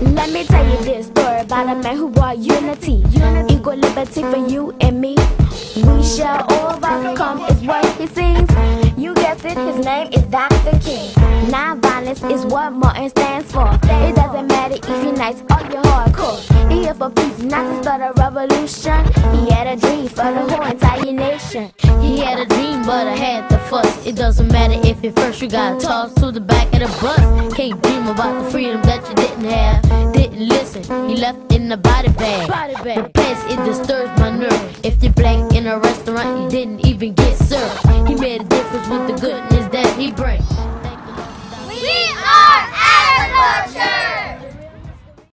Let me tell you this story about a man who brought unity, equal liberty for you and me. We shall overcome is what he sings. You guessed it, his name is Dr. King. Non-violence is what Martin stands for. It doesn't matter if you're nice or you're hardcore. He here for peace, not to start a revolution. He had a dream for the whole entire nation. He had a dream, it doesn't matter if at first you got tossed to the back of the bus. Can't dream about the freedom that you didn't have. Didn't listen, he left in the body bag. The past, it disturbs my nerve. If you're black in a restaurant, you didn't even get served. He made a difference with the goodness that he brings.